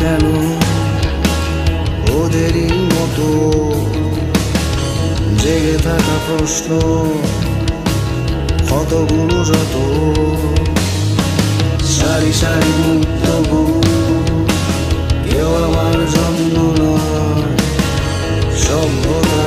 যেন ওদেরই মতো জেগে থাকা প্রশ্ন কতগুলো যত। সারি সারি মুক্ত কেউ আমার জন্ম নয় সভ্যতার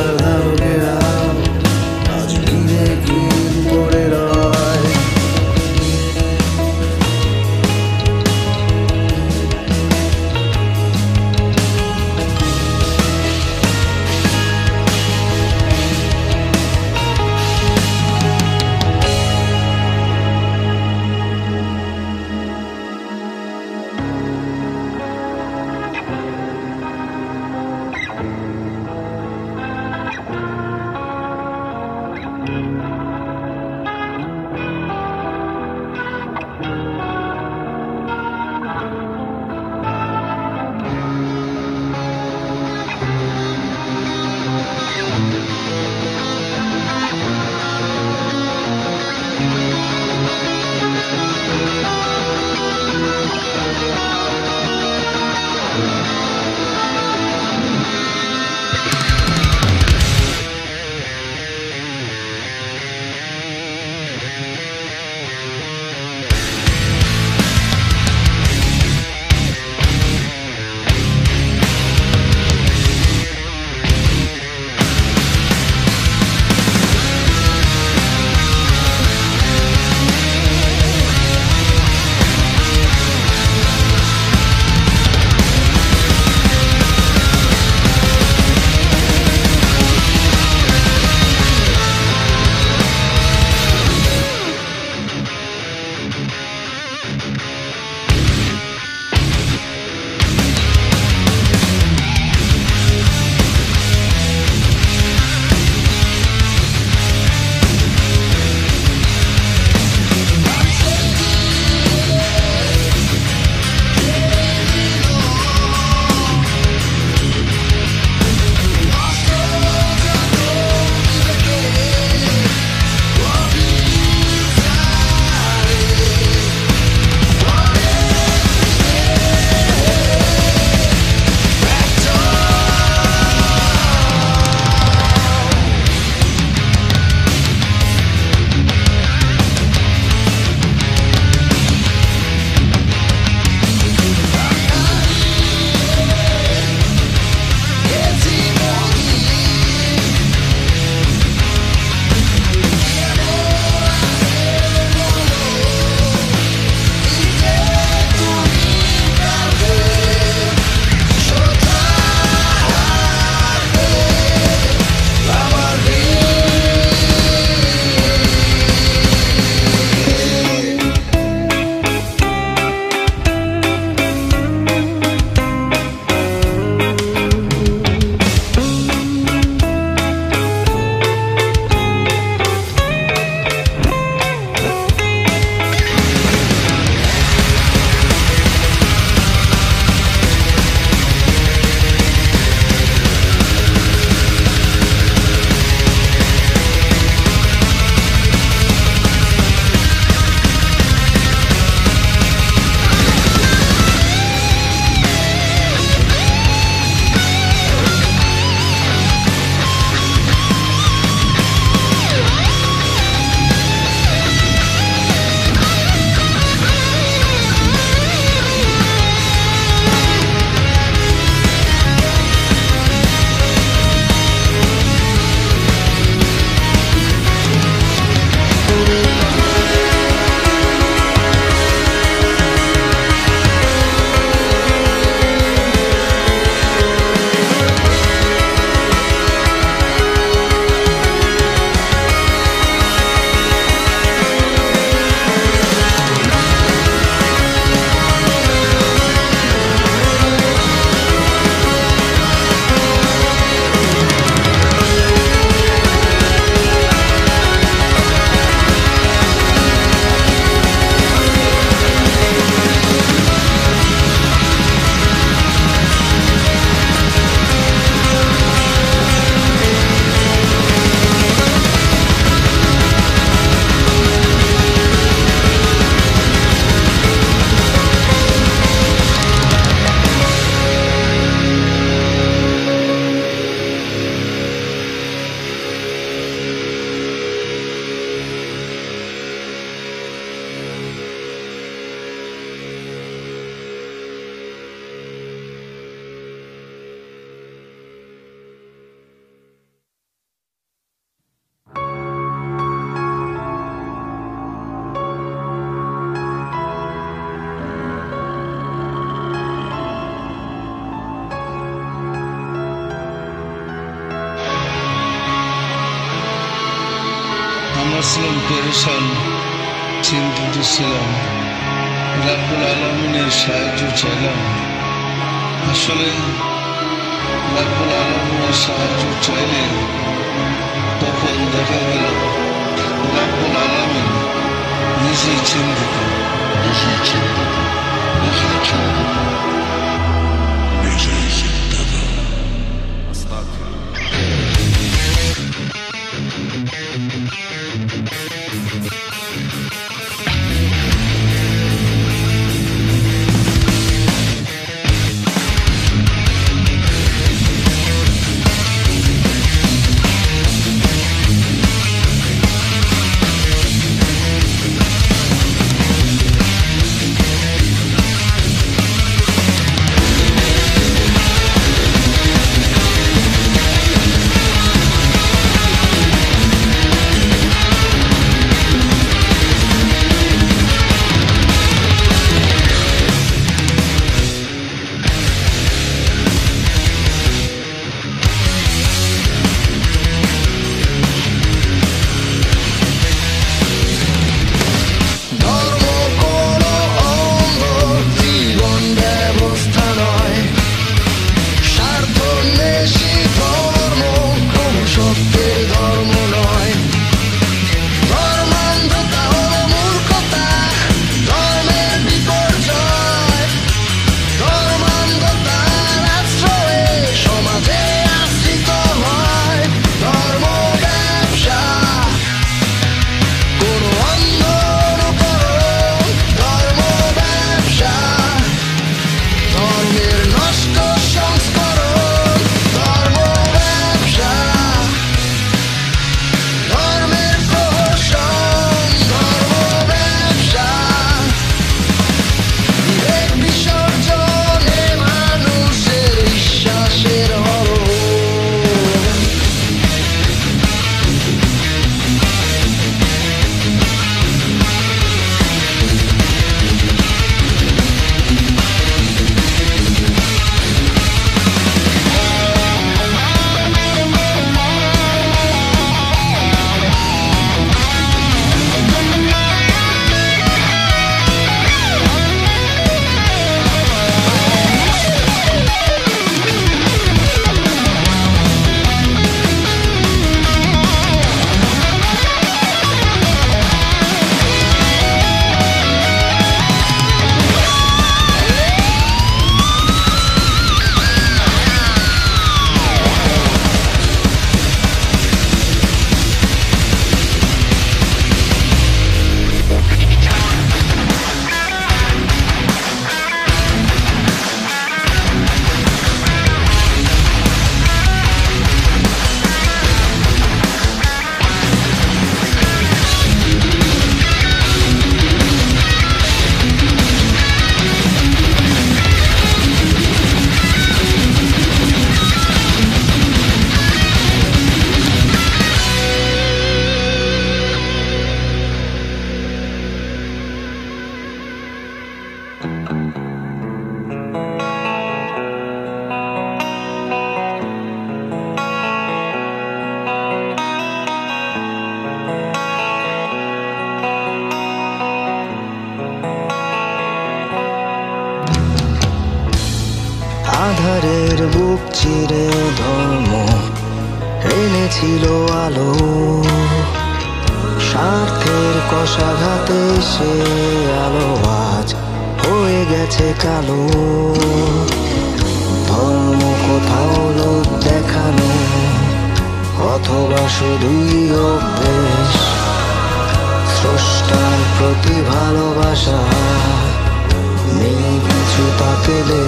পেলে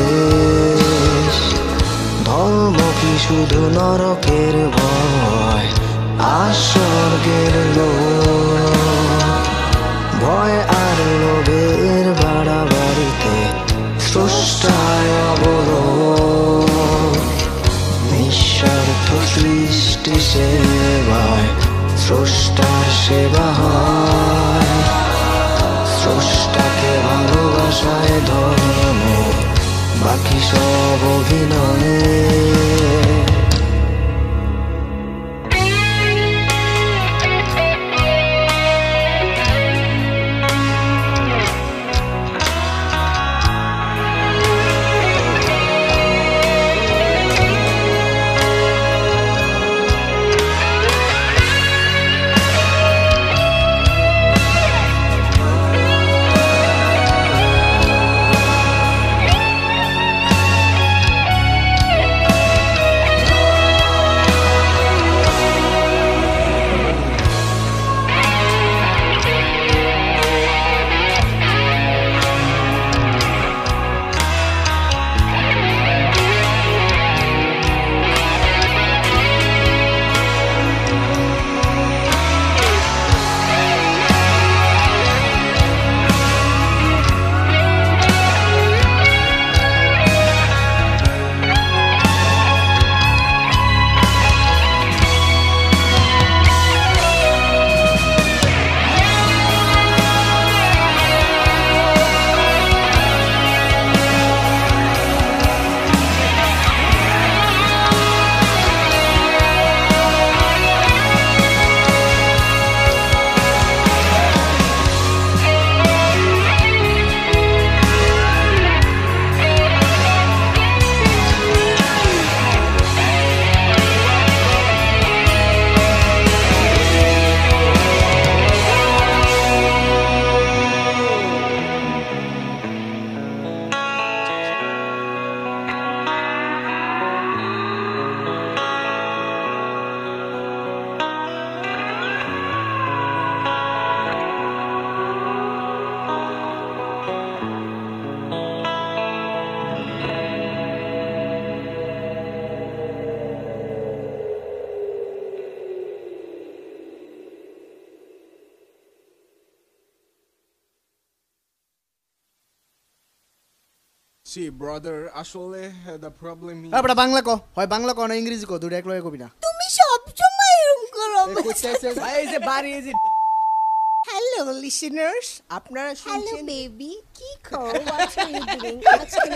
ধর্ম কি শুধু নরকের ভয় আশ্বর্গের স্বর্গের ভয় আর লোভের বাড়াবাড়িতে স্রষ্টায় অবর নিঃস্বার্থ সৃষ্টি সেবায় স্রষ্টার সেবা হয়। স্রষ্টাকে ভালোবাসায় ধর্ম বাকি সব অভিনয়ে। See, brother, আসলে দ্য প্রবলেম তারপরে বাংলা ক। হয় বাংলা ক না ইংরেজি ক দুটো এক লগে কবি না। তুমি সব সময় এরকম করো ভাই এই যে বাড়ি এই যে হ্যালো লিসেনার্স আপনারা হ্যালো বেবি কি খবর? হোয়াট আর ইউ ডুইং আজকে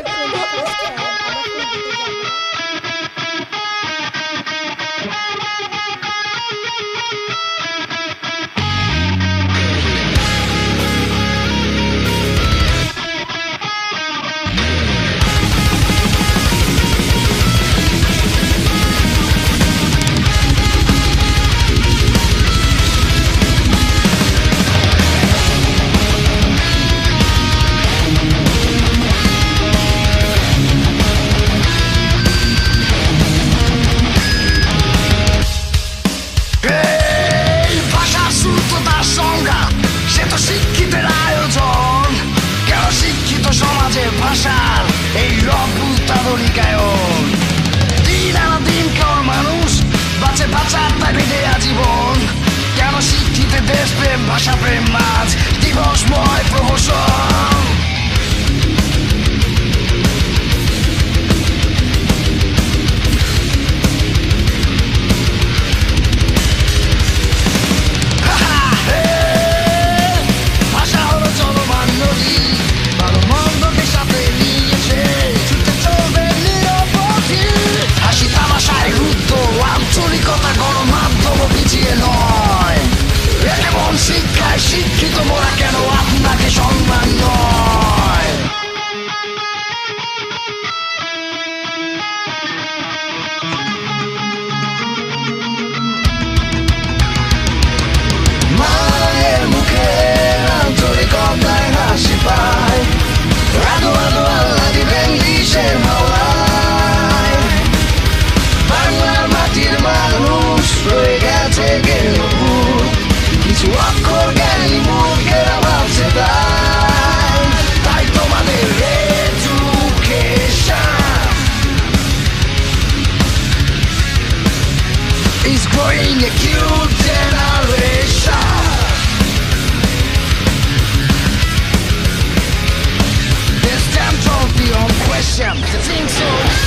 অভ্যুত্তাদনিকায়ন দিন আনা দিন কেমন মানুষ বাঁচে বাঁচার তাই বেঁধে আজীবন কেন শিক্ষিতে দেশপ্রেম ভাষা প্রেম মাঝ পিছিয়ে নয় এ কেমন শিক্ষায় শিক্ষিত মোরা কেন আপনাকে সম্মান নয় মায়ের মুখে আন্তরিকতায় হাসি পায় আদো আদো আল্লাহ দিবেন দিশে çekerim bu Hiç vakkor gelin bu gelemem sefer Dai domani reducation Is growing a cute generation to think so.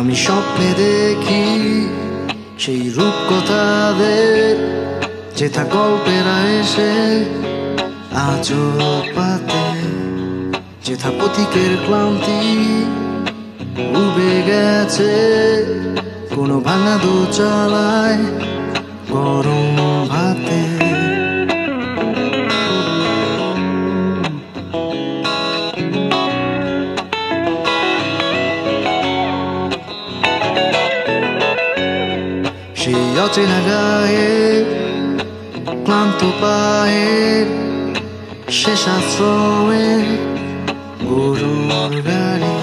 আমি স্বপ্নে দেখি সেই রূপকথাদের যেথা গল্পেরা এসে আজও পাতে, যেথা পথিকের ক্লান্তি উবে গেছে, কোনো ভাঙা দু চালায় গরম ভাতে। অচেনা গায়ে ক্লান্ত পায়ে শেষ আশ্রমে গরুর গাড়ি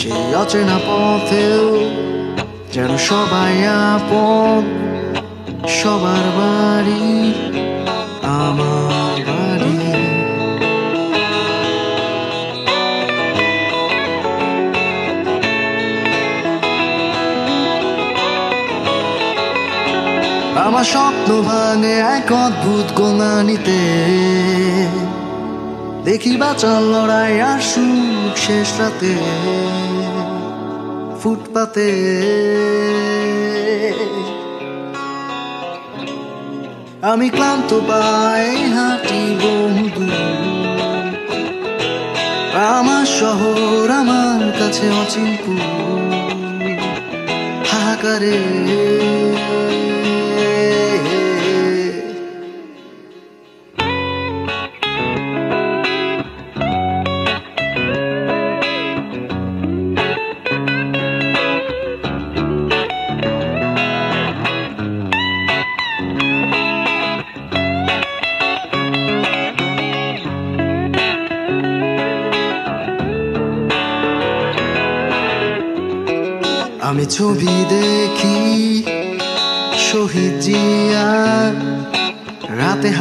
সেই অচেনা পথেও যেন সবাই আপন সবার বাড়ি আমার আমার স্বপ্ন ভাঙে এক অদ্ভুত গোঙানিতে দেখি বাঁচার লড়াই আর সুখ শেষ রাতে। ফুটপাতে। আমি ক্লান্ত পাই হাঁটি বন্ধু আমার শহর আমার কাছে অচিনপুর। হাহাকারে।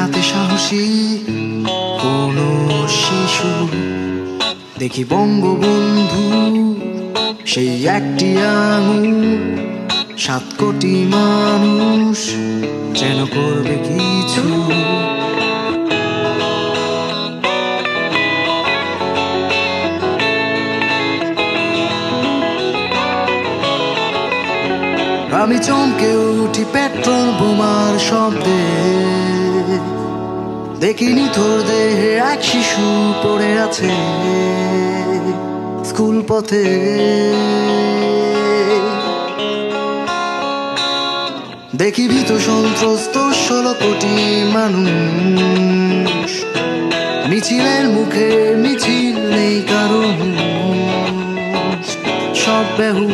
হাতে সাহসী কোন শিশু। দেখি বঙ্গবন্ধু, সেই একটি আঙুল, সাত কোটি মানুষ যেন করবে কিছু। আমি চমকে উঠি পেট্রোল বোমার শব্দে। দেখিনি তোর দেহে এক শিশু পড়ে আছে স্কুল পথে। দেখি ভীত সন্ত্রস্ত ষোলো কোটি মানুষ। মিছিলের মুখে মিছিল নেই কারণ সব বেহু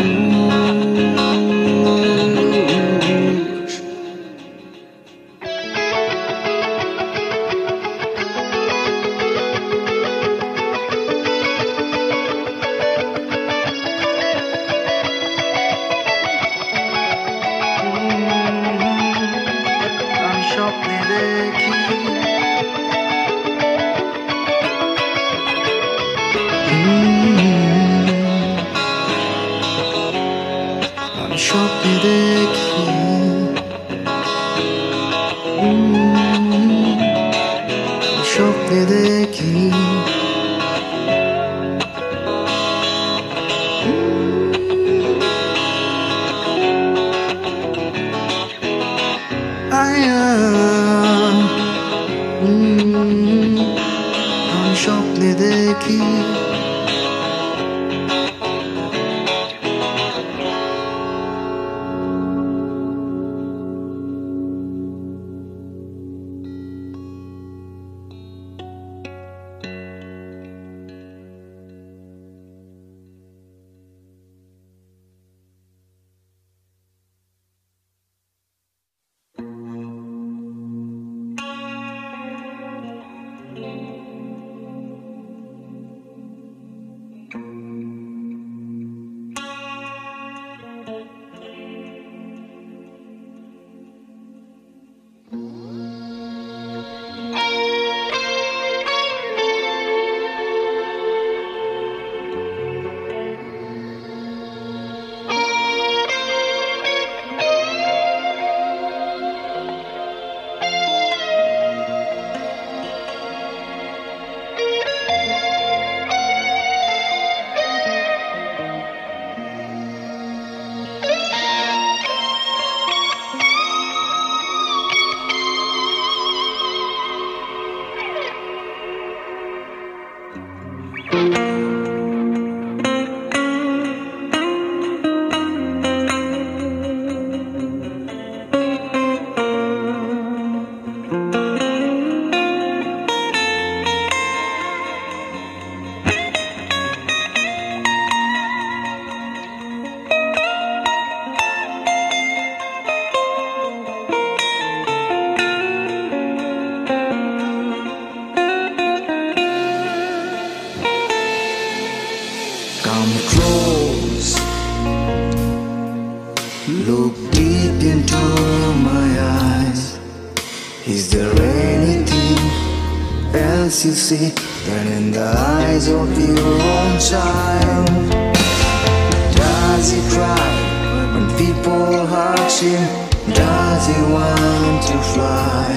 they want to fly.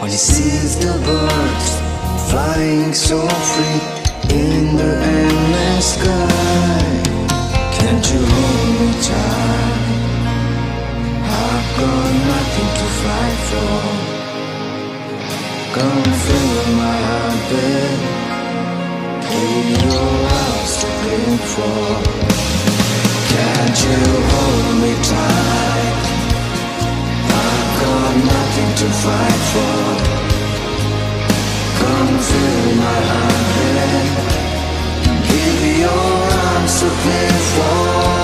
When he sees the birds flying so free in the endless sky. Can't you hold me tight? I've got nothing to fight for. Come fill my heart, babe. Give your arms to cling for. Can't you hold me tight? got nothing to fight for. Come fill my heart Give your arms to play for.